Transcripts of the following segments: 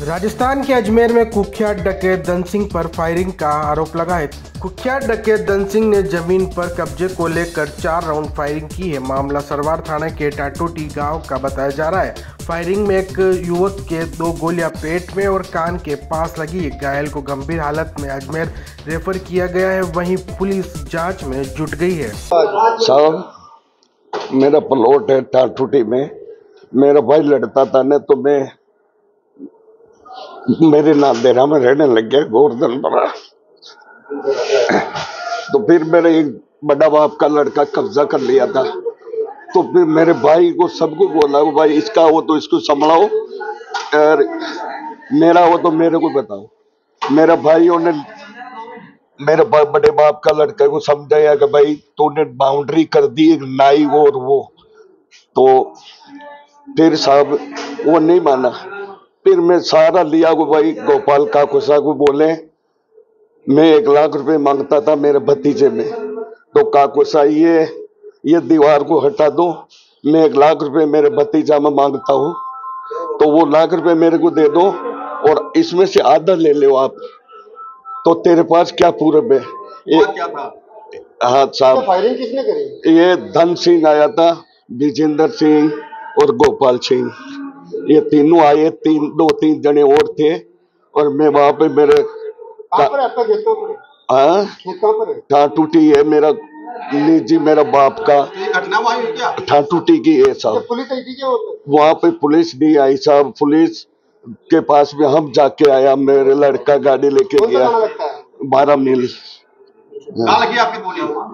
राजस्थान के अजमेर में कुख्यात डकैत धन सिंह पर फायरिंग का आरोप लगा है कुख्यात डकैत धन सिंह ने ज़मीन पर कब्जे को लेकर चार राउंड फायरिंग की है। मामला सरवार थाना के टाटोटी गाँव का बताया जा रहा है। फायरिंग में एक युवक के दो गोलियाँ पेट में और कान के पास लगी। है घायल को गंभीर हालत में अजमेर रेफर किया गया है। वहीं पुलिस जाँच में जुट गई है। साहब, मेरा प्लॉट है टाटूटी में। मेरा भाई लड़ता था ने तो मैं मेरे नादेरा में रहने लग गया गोवर्धन बड़ा। तो फिर मेरे एक बड़ा बाप का लड़का कब्जा कर लिया था। तो फिर मेरे भाई को सबको बोला वो भाई इसका हो तो इसको संभलाओ और मेरा हो तो मेरे को बताओ। मेरा भाइयों ने मेरे बा, बड़े बाप का लड़का को समझाया कि भाई तूने बाउंड्री कर दी एक नाई और वो। तो फिर साहब वो नहीं माना। फिर मैं सारा लिया को भाई गोपाल काकुसा को बोले मैं एक लाख रुपए माँगता था मेरे भतीजे में। तो काकुसा ये ये दीवार को हटा दो मैं एक लाख रुपए मेरे भतीजा में माँगता हूँ। तो वो लाख रुपए मेरे को दे दो और इसमें से आधा ले लो आप। तो तेरे पास क्या पूरब है? ये क्या था? हाँ साहब। फायरिंग किसने करी? ये धन सिंह आया था विजेंद्र सिंह और गोपाल सिंह। ये तीनों आए तीन दो तीन जने और थे और मैं वहाँ पे मेरे टूटी है कहाँ पर? है? हाँ है है मेरा निजी मेरा बाप का। क्या? ठाटूटी की है साहब। वहाँ पे? पुलिस नहीं आई साहब। पुलिस के पास में हम जाके आया मेरे लड़का गाड़ी लेके गया। बारह मील।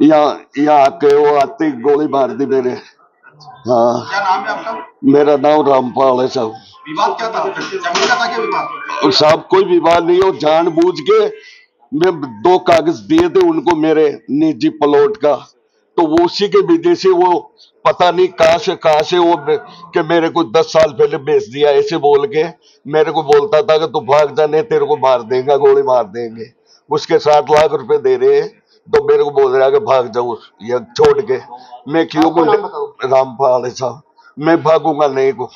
यहाँ यहाँ आके वो आते गोली मार दी मेरे। हाँ। क्या नाम है आपका? मेरा नाम रामपाल है साहब। विवाद क्या था? ज़मीन का था क्या विवाद? साहब कोई विवाद नहीं हो जानबूझ के मैं दो कागज़ दिए थे उनको मेरे निजी प्लॉट का। तो वो उसी के वजह से वो पता नहीं कहाँ से कहाँ से वो कि मेरे को दस साल पहले बेच दिया ऐसे बोल के मेरे को बोलता था कि तू भाग जाने तेरे को मार देगा गोली मार देंगे। उसके सात लाख रुपए दे रहे हैं तो मेरे को बोल रहा है कि भाग जाओ ये छोड़ के। मैं क्यों को। रामपाल है साहब। मैं भागूँगा नहीं को